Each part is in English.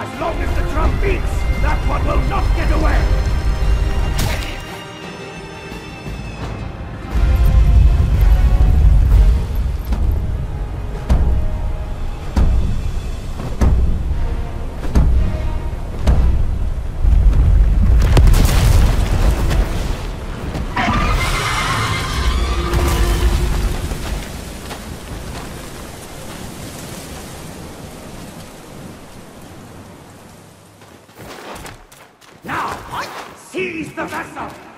As long as the drum beats, that one will not get away! 的杀手。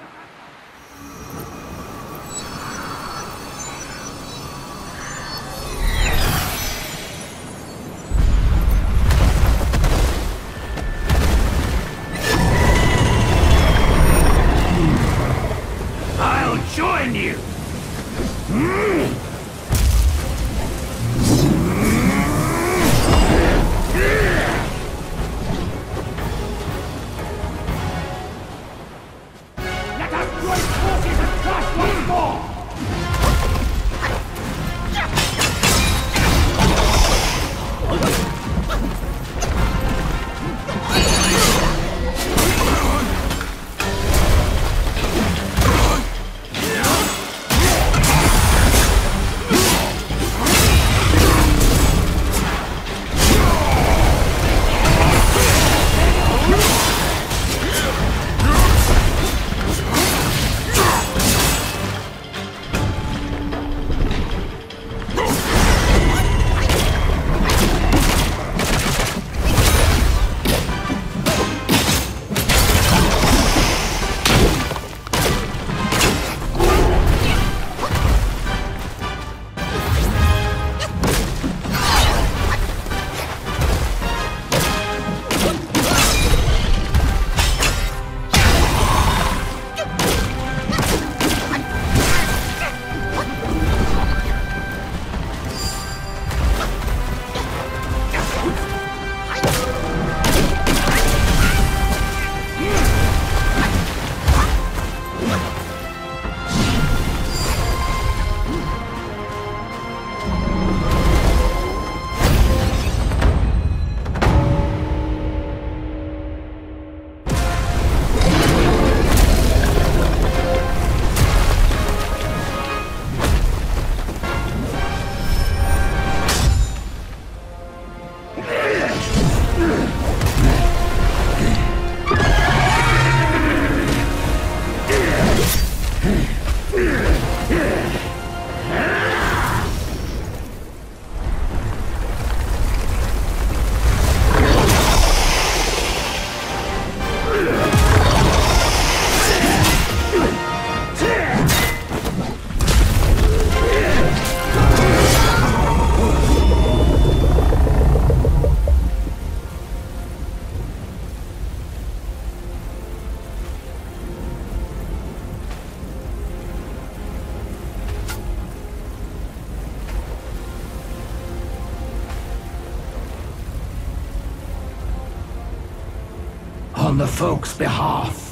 On the folk's behalf.